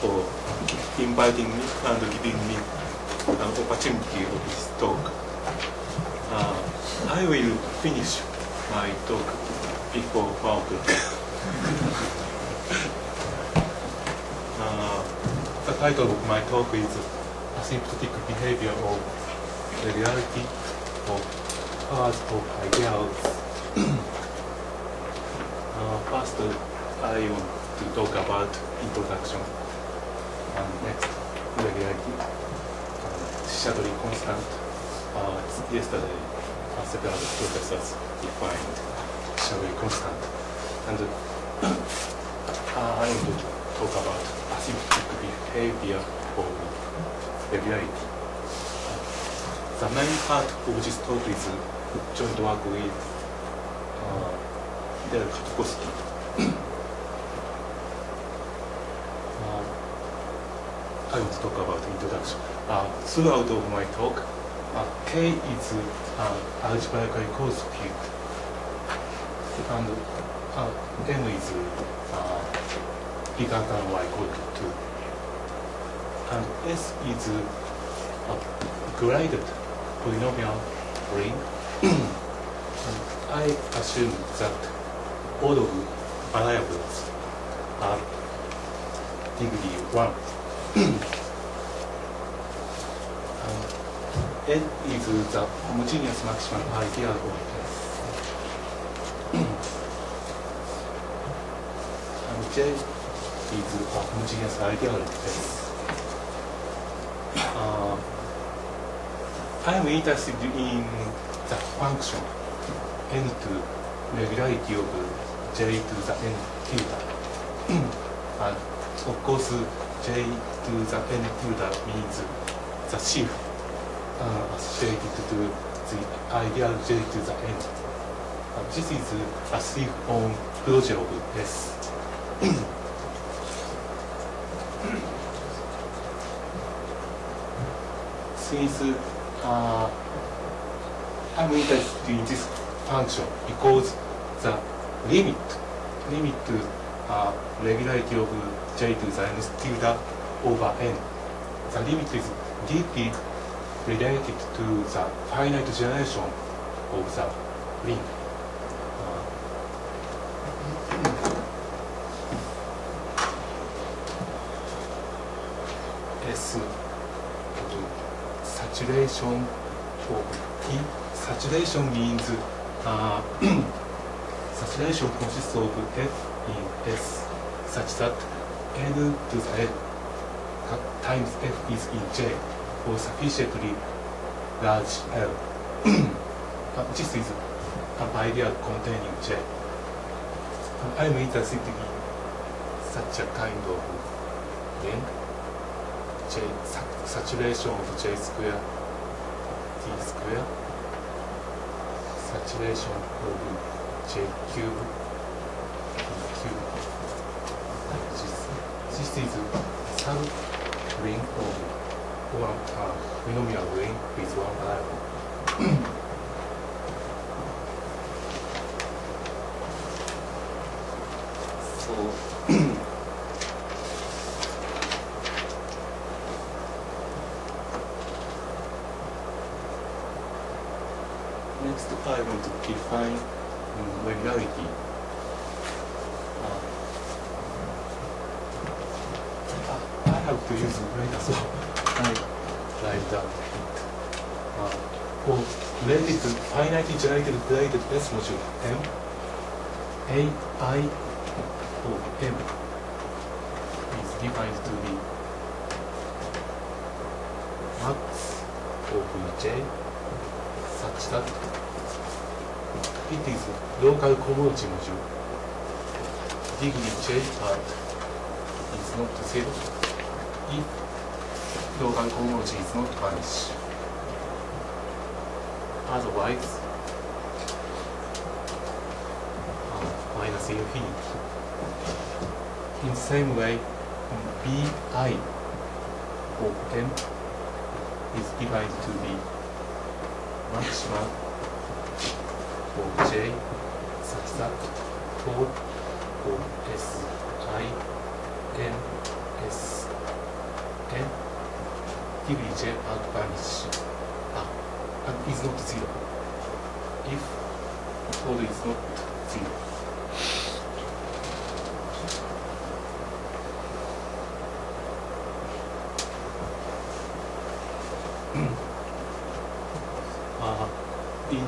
for inviting me and giving me an opportunity of this talk. Uh, I will finish my talk before one o'clock. uh, the title of my talk is Asymptotic Behavior of the Reality of Powers of Ideals. uh, first, I want to talk about introduction あのね、裏切られて、シャドリーコンスタント、イエスタで、アセカラドプロセスアスイファインド、シャドリーコンスタント、アンド、アインド、トークアバート、アシビティックビヘイビア、オブ、レビュアリティ。The main part of this talk is joint work with、uh, the Katkowski. Uh, throughout of my talk, uh, K is uh, algebraically closed field, and uh, M is uh, bigger than y equal to 2, and S is a graded polynomial ring. and I assume that all of variables are degree 1. and N is the homogeneous maximum ideal of S. and J is a homogeneous ideal of this. Uh, I am interested in the function n to regularity of j to the n tilde. and of course, j to the n tilde means the sheaf uh, associated to the ideal j to the n. Uh, this is a sheaf on closure of S. Since uh, I'm interested in this function because the limit, limit uh, regularity of j to the n tilde over n, the limit is deeply related to the finite generation of the ring. S saturation of T. Saturation means uh, saturation consists of F in S such that N to the N times F is in J for sufficiently large L. this is an ideal containing J. I'm interested in such a kind of ring. J saturation of J square T square saturation of J cube one uh, polynomial ring with one variable. so Next, I want to define um, regularity. Uh, ah, I have to use later, so I write down it. Uh, for related to finitely generated graded S module M, A I of M is defined to be max of J such that it is local cohomology module. Degree J part is not zero if local cohomology is not vanished. Otherwise, uh, minus infinity. In the same way, Bi of M is divided to be maximum of j such that all of s i n s negatively j out is not zero. If code is not zero. uh, in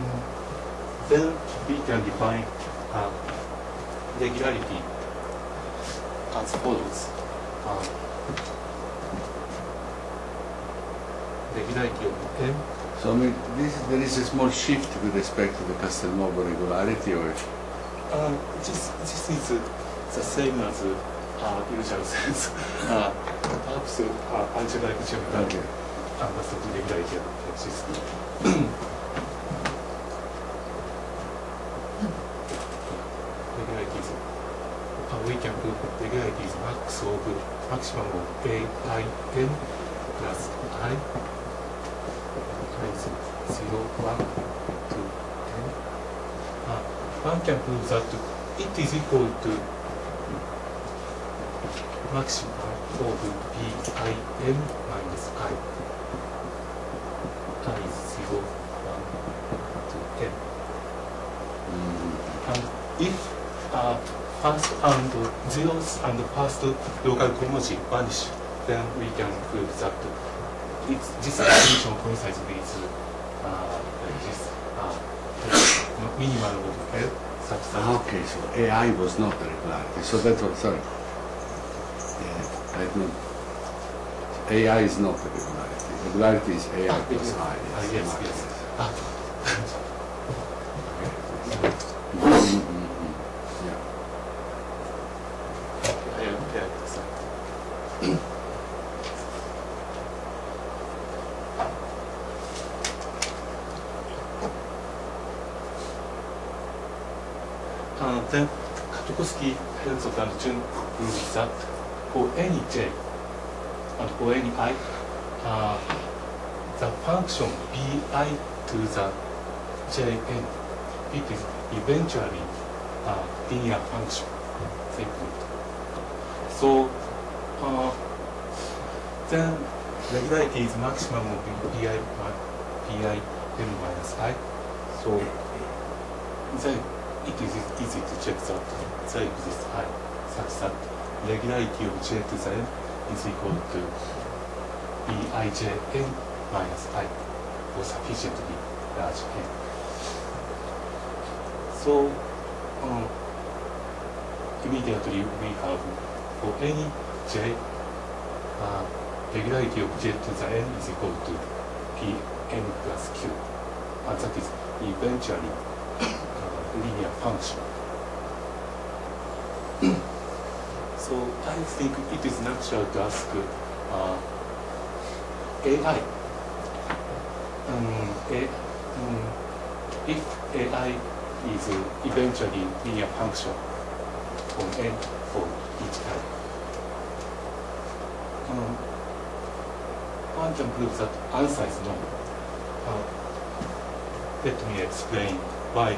then we can define uh, regularity So I mean, this, there is a small shift with respect to the Castelnuovo regularity, or Uh, this, this is uh, the same as uh, usual sense. uh, perhaps uh, algebraic geometry okay. understood regularity exists. regularity is, uh, we can put regularity is max of maximum of a i n plus i is 0, 1 to 10. Uh, one can prove that it is equal to maximum of p i n minus i. i is 0, 1 to 10. Mm, And if uh, first and zeros and first local cohomology vanish, then we can prove that it's, this definition coincides with uh, this uh, minimal such Ah, okay, so AI was not regularity. So that was sorry. Yeah, I don't. AI is not the regularity. Regularity is AI plus. I. Ah, yes, yes. For any j and for any i, uh, the function bi to the jn, it is eventually a linear function. Simply. So, uh, then regularity is maximum of pi, pi n minus i. So, then it is easy to check that there exists i such that regularity of j to the n is equal to bij n minus i for sufficiently large n. So, um, immediately we have for any j, uh, regularity of j to the n is equal to pn plus q, and that is eventually uh, linear function. So I think it is natural to ask uh, AI. Um, a, um, if AI is eventually linear function on n for each time. Um, one can prove that answer is no. Uh, let me explain why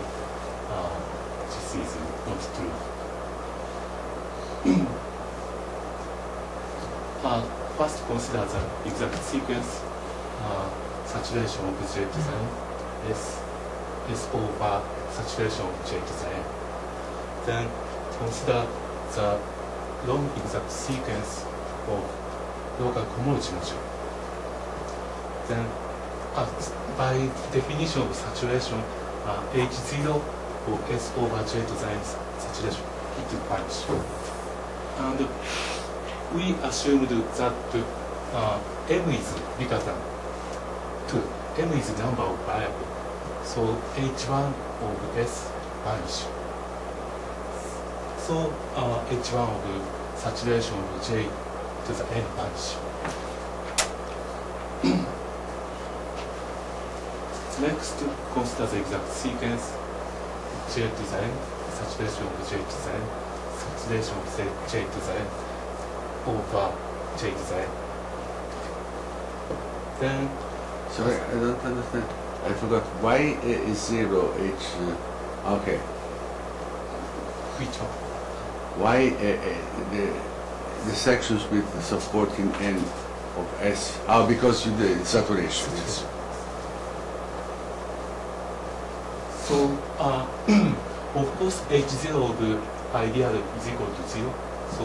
uh, this is not true. Uh, first consider the exact sequence uh, saturation of J to the n S, S over saturation of J to the n. Then consider the long exact sequence of local cohomology motion. Then uh, by definition of saturation, uh, H0 or S over J to the n saturation, it will vanish. And we assumed that uh, m is bigger than 2. m is number of variable. So h1 of s vanish. So uh, h1 of saturation of j to the n vanish. Next, consider the exact sequence j to the n, saturation of j to the n, saturation of j to the n over j to the n. Then Sorry, I don't understand. I forgot. Why is zero. H. Uh, okay. which one? Y uh, uh, the the sections with the supporting n of S. Ah, because you did saturation. Yes. So, uh, of course, H0 of ideal is equal to 0. So,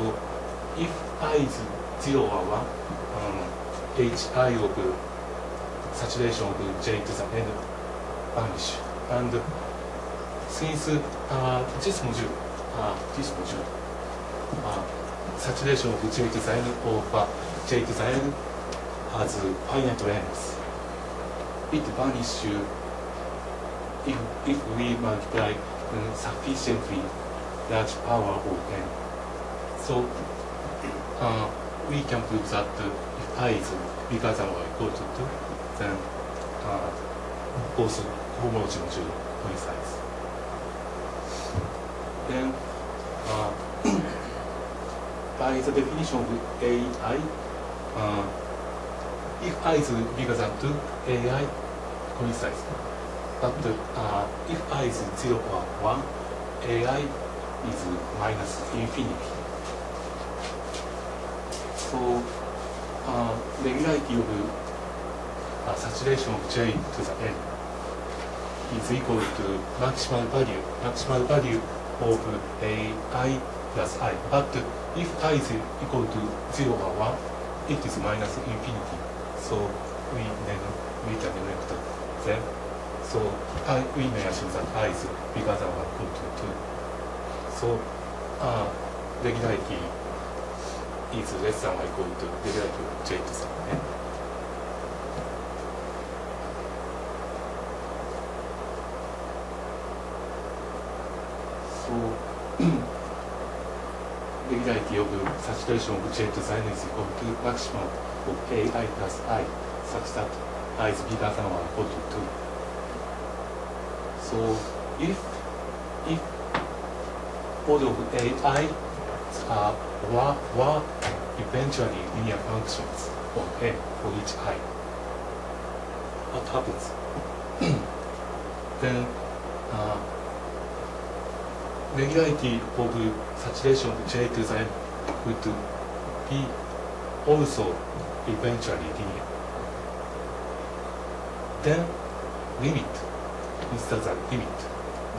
if I is 0 or 1, um, HI of saturation of J to the end vanish. And since uh, this module, uh, this module, uh, saturation of J to the end over J to the end has finite length. It vanish if, if we multiply um, sufficiently large power of n. So uh, we can prove that if i is bigger than or equal to 2, then uh, both homology module coincides. Then uh, by the definition of AI, uh, if i is bigger than 2, AI coincides. But uh, if i is 0 or 1, ai is minus infinity. So, uh, regularity of uh, saturation of j to the n is equal to maximal value, maximal value of ai plus i. But if i is equal to 0 or 1, it is minus infinity. So we then we can neglect them. So I, we may assume that i is bigger than or equal to 2. So uh, regularity インスッさんが行こうと言ってたとジェイトそう。歴代記憶サチュレーションオブジェイトサイネンスコンプマクシマムオブ AI プス I サクサとアイビーダーさんはポジトゥそう。If if all AI are わ eventually linear functions of n for each i, what happens? then uh, regularity of saturation j to the n would be also eventually linear. Then limit instead of limit.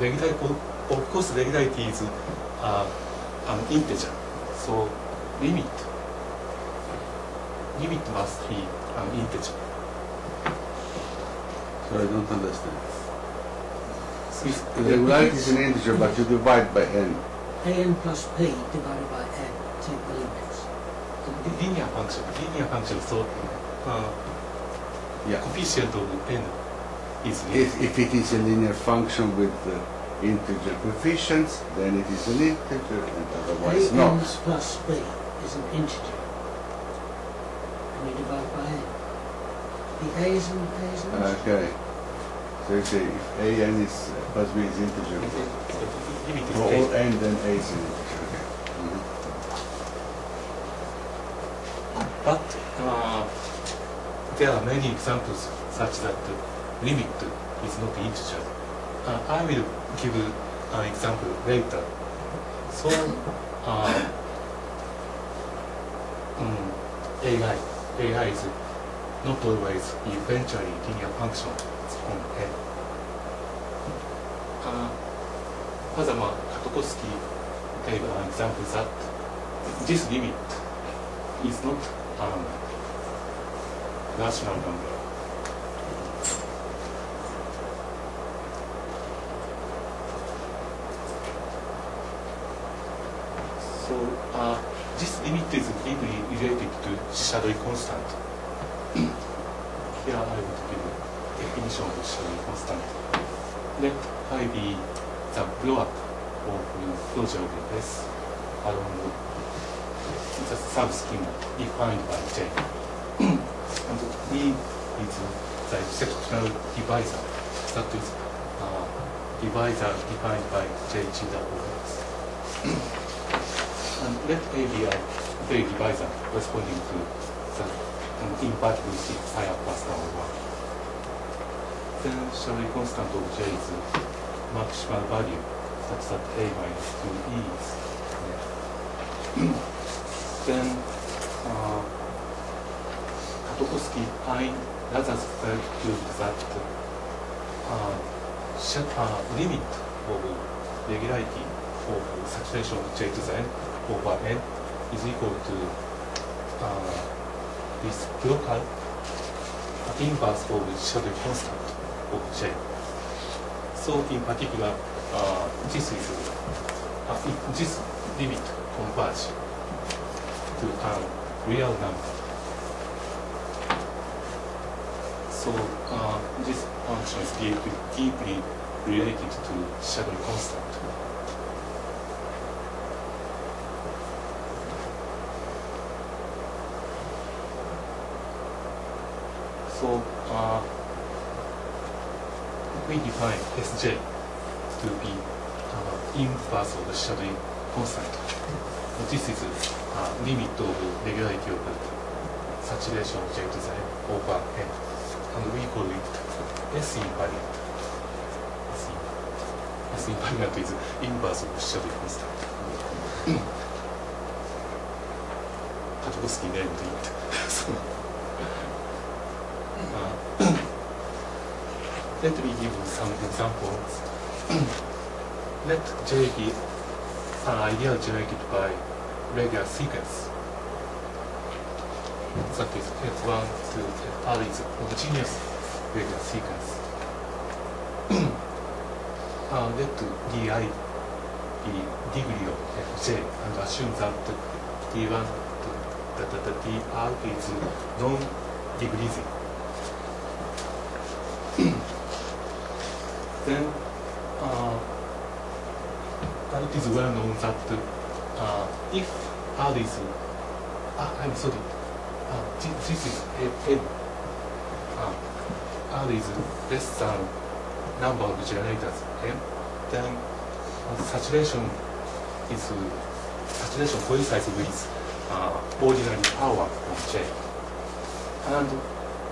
Regularity, of course, regularity is uh, an integer. So limit, limit must be an integer. So I don't understand. If- The regularity is an integer, but you divide by n. an plus p divided by n, take the limits. the linear function, linear function, so uh, Yeah. coefficient of n is linear. If, if it is a linear function with uh, integer coefficients, then it is an integer, and otherwise an not. plus p is an integer. And you divide by n. The a is an, a is. Okay. So you say if a n is uh, plus b is integer, If it- if it- limit is for all n, then a is integer. Okay. Mhm. But uh, there are many examples such that the limit is not integer. Uh, I will give an example later. So, uh, um, AI, AI AIs not always eventually linear function on n. Uh, furthermore, Katokowski gave an example that this limit is not um, rational number. So uh, this limit is deeply related to shadowy constant. Here I would give a definition of shadowy constant. Let phi be the blow up of the closure of the S along the subscheme defined by J. and E is the exceptional divisor. That is uh, divisor defined by J G W X. and let A be a very divisor corresponding to the um, invertible C higher plus than or 1. Then Shirley constant of J is maximal value such that A minus 2E is there then uh, Katowski I rather proved that uh, shat, uh, limit of regularity of saturation of J to the n over n is equal to uh, this local inverse of the shadow constant of J. So in particular, uh, this is uh, this limit converge to a real number. So uh, this function is deeply, deeply related to shadow constant. So uh, we define Sj to be uh, inverse of the shadow constant. This is uh, limit of regularity of saturation of J to the n over n, and we call it S invariant. S S invariant is inverse of shadow constant. Katowski named it. so, uh, let me give some examples. let J be an idea generated by regular sequence. That is F1 to Fr is homogeneous regular sequence. uh, let di be degree of Fj and assume that d1 to da, da, da, dr is non-decreasing. Then uh, that it is well known that uh, if R is, ah, I'm sorry, uh, thi- this is a- N, uh, R is less than number of generators N, then uh, saturation is, saturation coincides with uh, ordinary power of J. And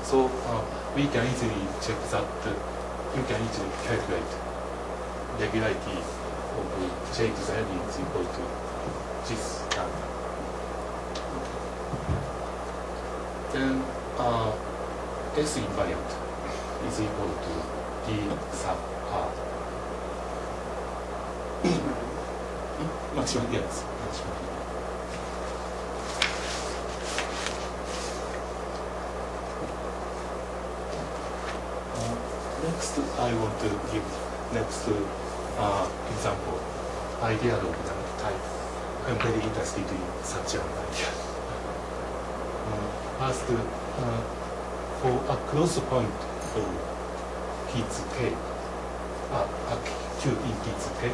so uh, we can easily check that, uh, we can easily calculate regularity of to the is equal to this number. Then uh, S invariant is equal to D sub R. Maximum, yes. I want to give next uh, example, idea of the type. I'm very interested in such an idea. Uh, First, uh, for a close point of pizza k, uh, a q in pizza k,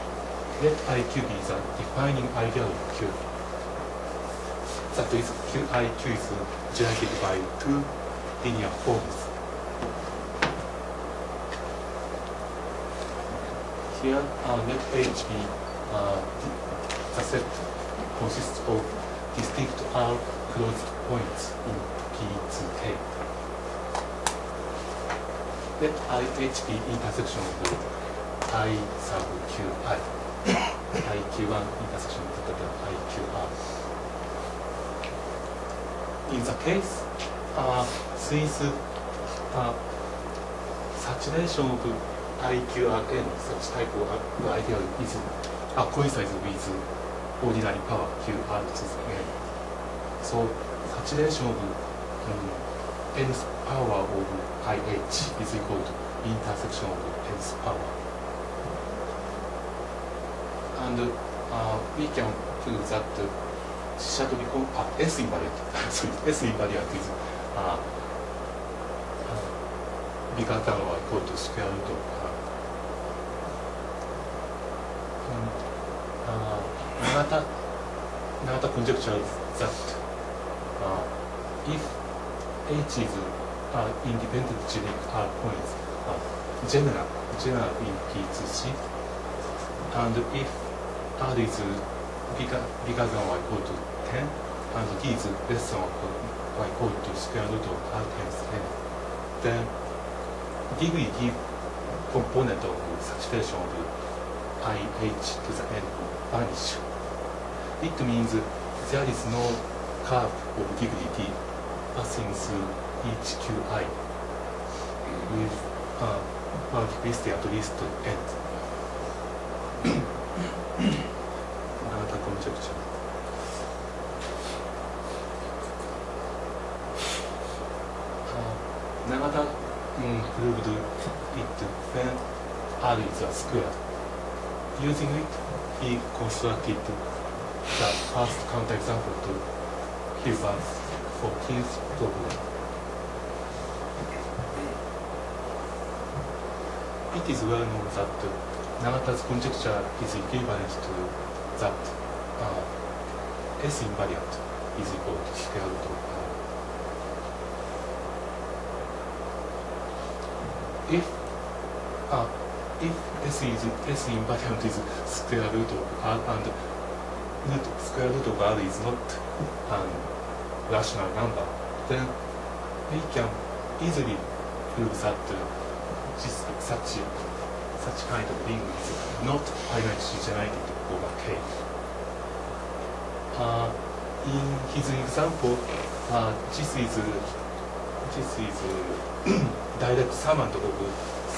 let i cube is a defining ideal cube. That is, qi is generated by two linear forms. Here, uh, let H be uh, the set consists of distinct R closed points in P to K. Let IH be intersection of I sub QI. IQ1 intersection of the IQR. In the case, uh, since uh, saturation of 耐久アーのエンドスタッチ対抗アイデアイズアコイサイズウィズオーディナリーパワー Q アーツですねそう8連勝負、うん、エンスパワーオブ IH is equal to インターセクションオブエンスパワー and、uh, we can do that シャトビコンあ S イバリアット S イバリアット is、bigger than or equal to square root of R. And, uh, another, another conjecture is that uh, if H is uh, independent generic R points, uh, general, general in P to C, and if R is bigger, bigger than or equal to 10, and D is less than or equal to square root of R times n, then degree D component of saturation of IH to the n vanish. It means there is no curve of DVD passing through each qi with a multiplicity at least n 永田コンジェクチャー uh, Nagata mm, proved it when R is a square. Using it, he constructed the first counterexample to Hilbert's 14th problem. It is well known that Nagata's conjecture is equivalent to that uh, S invariant is equal to square root of R. if uh, if s is s invariant is square root of r and root square root of r is not an rational number, then we can easily prove that this, such such kind of ring is not finitely generated over k. Uh, in his example, uh, this is this is direct summand of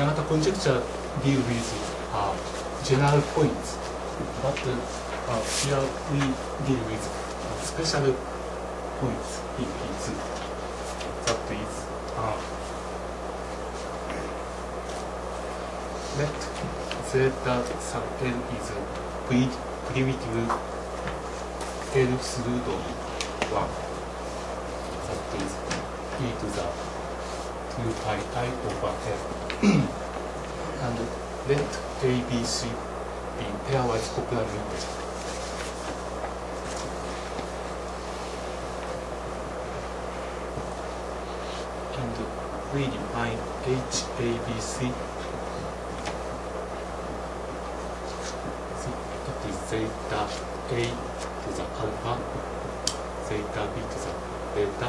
Nagata conjecture deal with uh, general points, but uh, here we deal with uh, special points in it. That is, uh, let zeta sub L is pri primitive L through 1. That is e to the 2 pi i over L. and let ABC be pairwise coupler integer. And we define HABC. So it is zeta A to the alpha, zeta B to the beta,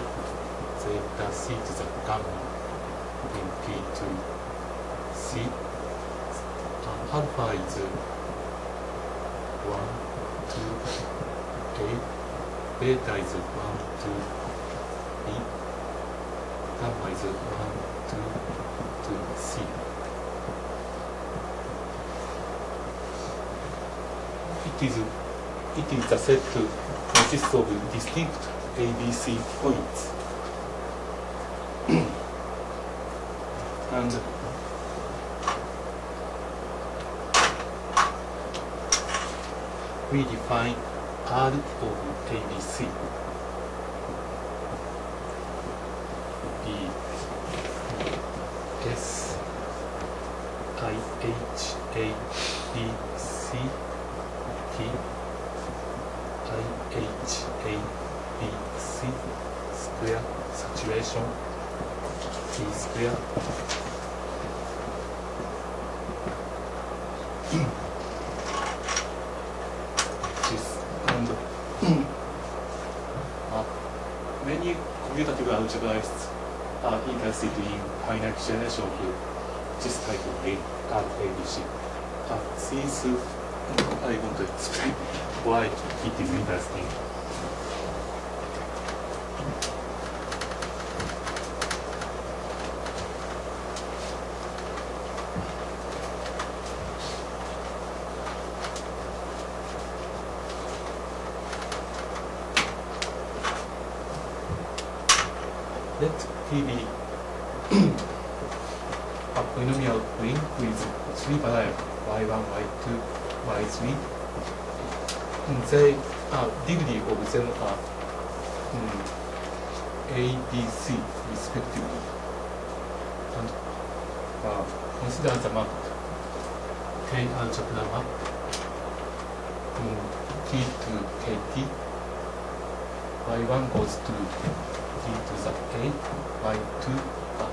zeta C to the gamma in P to C. Uh, alpha is 1, 2, A, beta is 1, 2, B, gamma is 1, 2, 2, C. It is, it is the set consists of distinct ABC points. and we define R of ABC. This type of ring RABC. Uh, uh, I want to explain why it is interesting. Let P be a polynomial ring with three variables y1, y2, y3. Mm, They are degree of them are mm, A, B, C respectively. And uh, consider the map K algebra map. Mm, T to KT y1 goes to t to the a, y2, uh,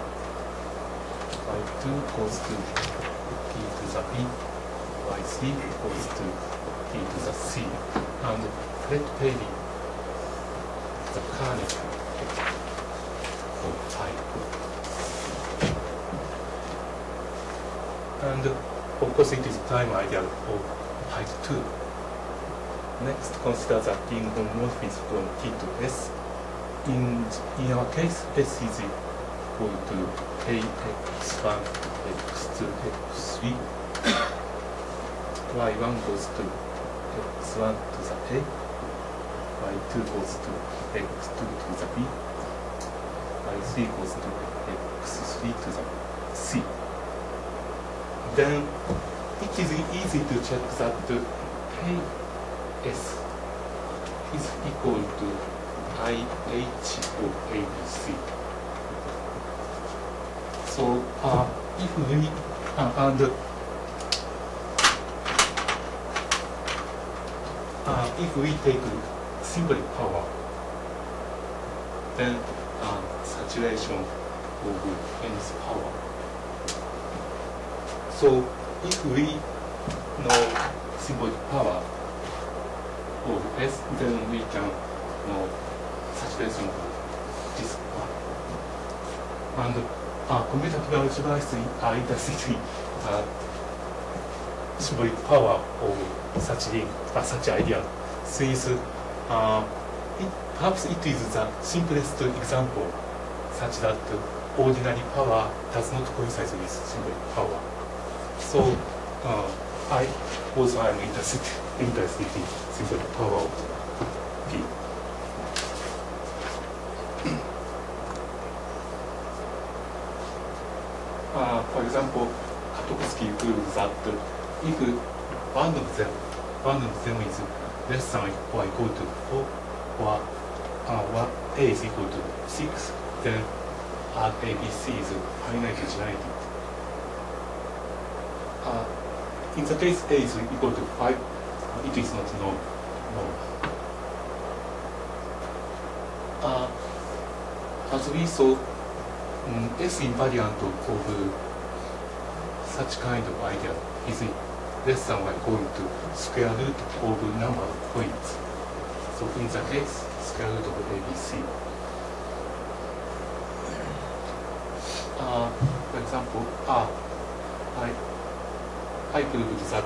y2 goes to t to the b, y3 goes to t to the c, and let vary the kernel And of course it is prime ideal of height 2. Next, consider the being homomorphism from T to S. In, in our case, S is equal to AX1, X2, X3. Y1 goes to X1 to the A. Y2 goes to X2 to the B. Y3 goes to X3 to the C. Then it is easy to check that KS is equal to IH of ABC. So uh, if we uh, and uh, if we take symbolic power, then uh, saturation of power. So if we know symbolic power of S, then we can know saturation of this one. And uh, commutative algebra is interested in uh, symbolic power of such link, uh, such idea. Since uh, it, perhaps it is the simplest example such that ordinary power does not coincide with symbolic power. So uh, I also am interested, interested in symbolic power of P. uh, for example, Katowski proves that if one of them, one of them is less than or equal to 4, or uh, one, A is equal to 6, then arc ABC is finite generated. In the case A is equal to 5, uh, it is not known. Uh, as we saw, um, S invariant of such kind of idea is less than or equal to square root of number of points. So in the case, square root of ABC. Uh, for example, ah, I, I proved that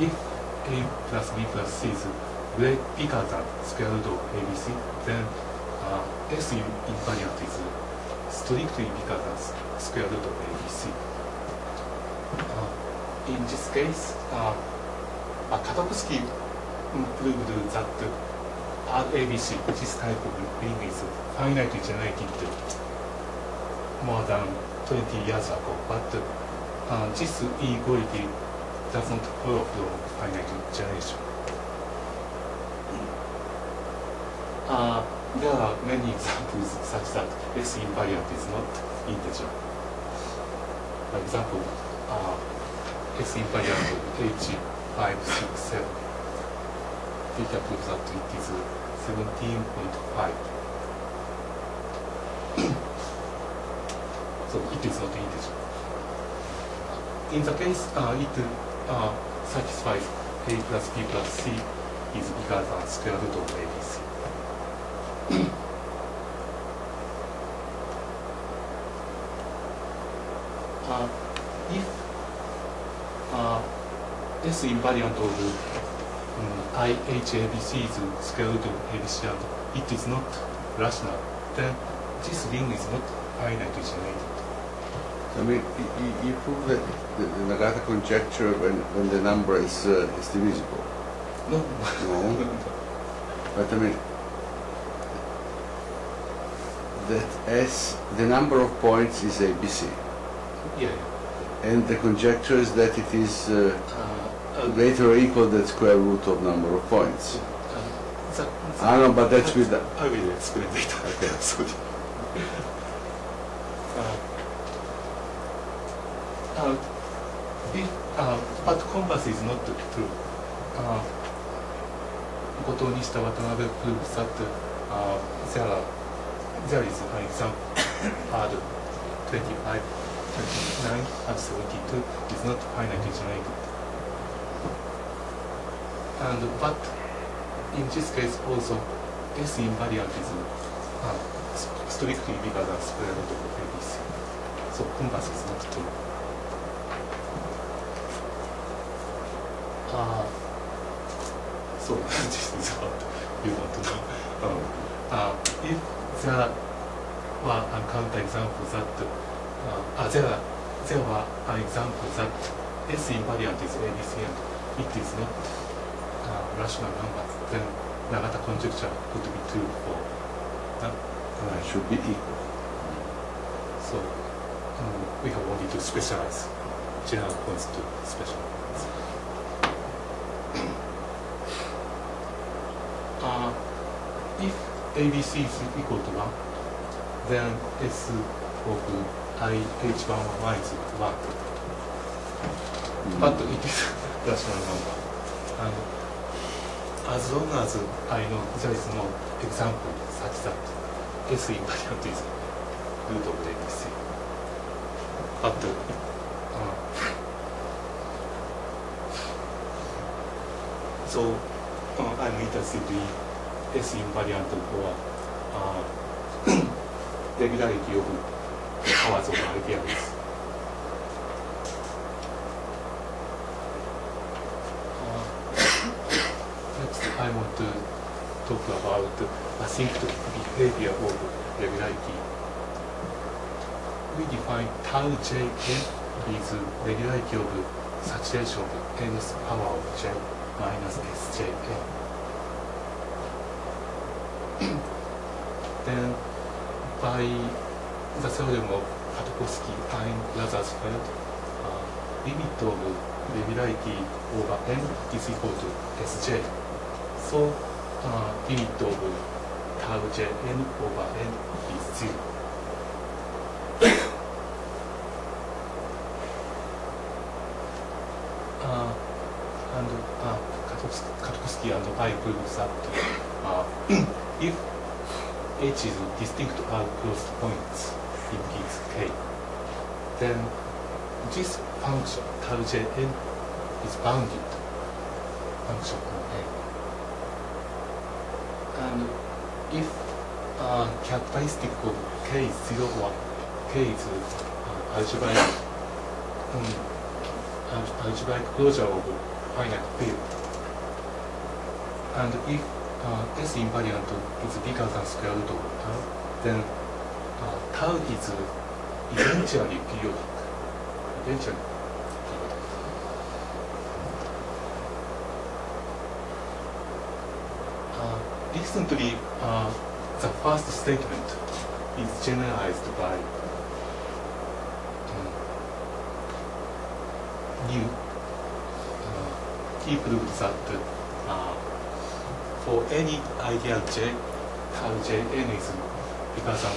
if A plus B plus C is way bigger than square root of ABC, then uh, S invariant is strictly bigger than square root of ABC. Uh, in this case, uh, uh, Katowski proved that RABC, this type of ring is finitely generated more than 20 years ago, but uh, this inequality doesn't flow from finite generation. Uh, there are many examples such that S invariant is not integer. For example, uh, S invariant of H567. We can prove that it is 17.5. so it is not integer. In the case uh, it uh, satisfies A plus B plus C is bigger than square root of ABC. uh, if uh, S invariant of um, IHABC is square root of ABC and it is not rational, then this ring is not finite generated. I mean, you, you prove that the, the Nagata conjecture when, when the number is, uh, is divisible. No. No. But I mean, that S, the number of points is ABC. yeah. And the conjecture is that it is uh, Uh, uh, greater or equal than square root of number of points. uh, that, I know, but that's with the, I will explain later. Okay. Sorry. Uh, uh, if, uh, but converse is not true. Uh, ことにした渡辺 proves that uh, there, are, there is an example ad 25, 29, and 72 is not finitely generated. And but in this case also S invariant is uh, s- strictly bigger than square root of ABC. So converse is not true. Uh, so this is what you want to know. Um, uh, if there were a counterexample that uh, uh, there, there were an example that S invariant is ABC and it is not uh, rational number, then Nagata conjecture could be true for that. Uh, should be equal. So um, we have only to specialize general points to special points. uh, if ABC is equal to 1, then S of I H1 is 1. But it is rational number. And as long as I know there is no example such that S invariant is root of ABC. But uh, so uh, I'm interested in S invariant for uh, regularity of powers of ideas. Next, I want to talk about asymptotic behavior of regularity. We define tau jn is regularity of saturation of nth power of j minus sjn. 転バイザセオリムハトコスキータインラザーズフェルトリミットオレビライティオーバー M is equal to SJ so リミットオブタウ JN オーバー N is zero カトコスキーアイプルサット。Uh, if H is distinct R closed points in Gibbs K, then this function tau jn is bounded function on A. And if uh, characteristic of K is zero or K is uh, algebraic, um, al- algebraic closure of finite field. And if uh, this invariant is bigger than square root of tau, then uh, tau is eventually periodic. Eventually Uh, recently, uh, the first statement is generalized by um, new uh, he proved that for any ideal j, tau jn is bigger than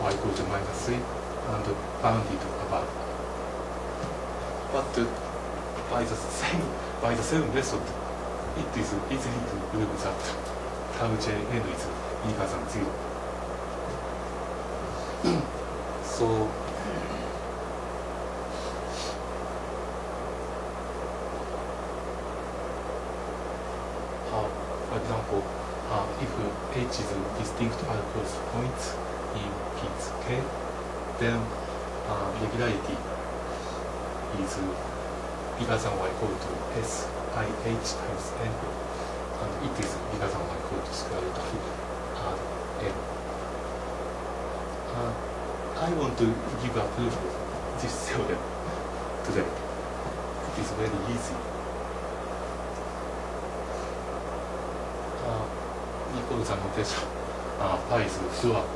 y equal to minus 3 and bounded above. But by the same by the same method, it is easy to prove that tau jn is bigger than 0. so H is distinct alcohol points in P's K, then uh, regularity is bigger than or equal to S I H times N, and it is bigger than or equal to square root of R N. Uh, I want to give a proof of this theorem today. It is very easy. Equal the notation uh, pi is flop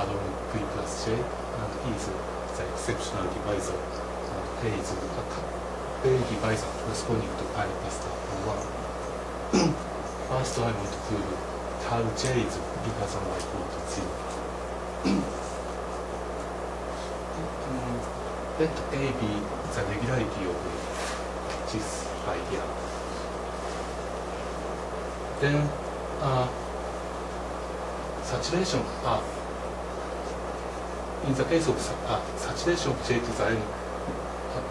along p plus j and e is the exceptional divisor and a is a a divisor corresponding to pi plus tau 1. First I want to prove tau j is bigger than or equal to 0. um, let A be the regularity of this idea. then uh, サチュレーションあ in the case of あサチュレーションチェイクザイン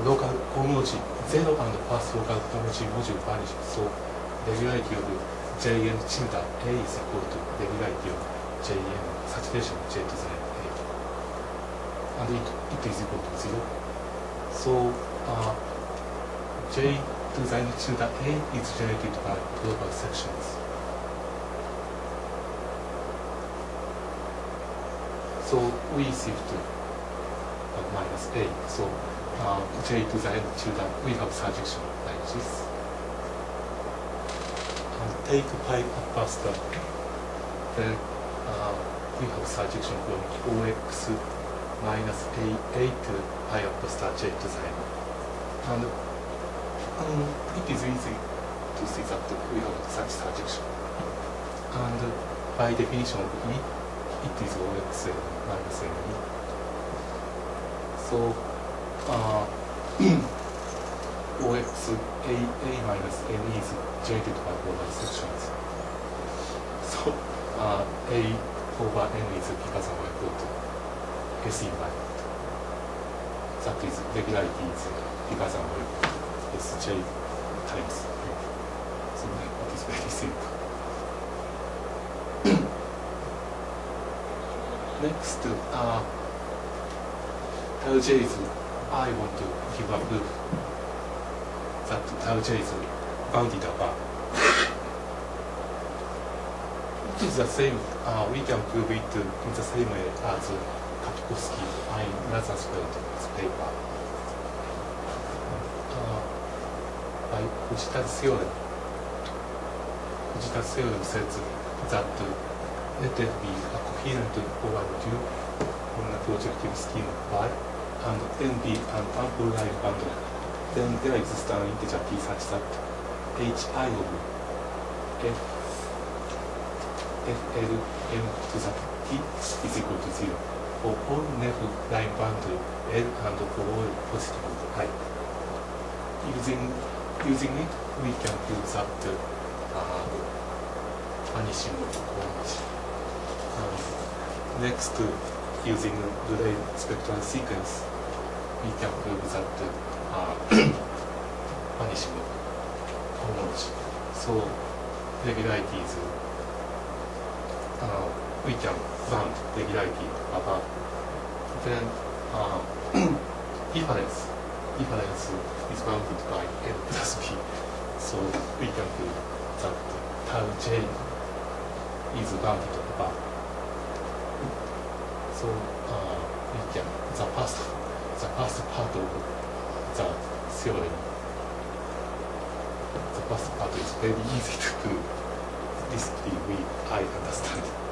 ローカルコミモージーゼロアンドファーストローカルコミモージーモジュールバニシそうレギュライティオブ JN チンダー A is equal to レギュライティオブ JN サチュレーションチェイクザイン A and it, it is equal to zero so、uh, J to the end to the A is generated by global sections So we shift uh, minus A. So uh, J to the n to the we have surjection like this. And take pi up faster. Then uh, we have surjection from OX minus A, A to pi up star J to the n. And um, it is easy to see that we have such surjection. And by definition of E, it is OX minus NE. So, uh, OX A, A minus NE is generated by global sections. So, uh, A over N is because of equal to S infinite. That is regularity is because of Sj times. So it is very simple. Next, to uh, tau j is I want to give a proof that tau j is bounded above. It is the same, uh, we can prove it in the same way as Kapkowski and Lazarsfeld paper. Uh, by Fujita's theorem. Fujita's theorem says that let there be a coherent overview on a projective scheme Y and then be an ample line bundle. Then there exists an integer p such that hi of f fl m to the p is equal to zero for all never line bundle L and for all positive i. Using using it, we can prove that uh, vanishing of quantity. Next, uh, using Rayleigh spectral sequence, we can prove that uh, vanishing of homology. So, regularity is, uh, we can bound regularity above. Then, uh, difference, difference is bounded by L plus B. So, we can prove that tau j is bounded above. So uh, we can the first the first part of the theory. The first part is very easy to prove. This we I understand.